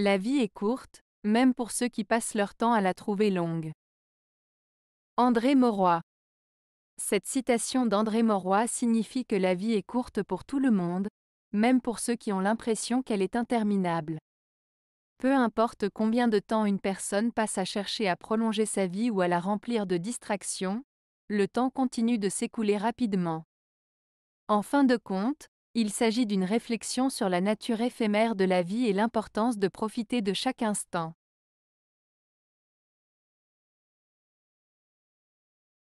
La vie est courte, même pour ceux qui passent leur temps à la trouver longue. André Mauroy. Cette citation d'André Mauroy signifie que la vie est courte pour tout le monde, même pour ceux qui ont l'impression qu'elle est interminable. Peu importe combien de temps une personne passe à chercher à prolonger sa vie ou à la remplir de distractions, le temps continue de s'écouler rapidement. En fin de compte, il s'agit d'une réflexion sur la nature éphémère de la vie et l'importance de profiter de chaque instant.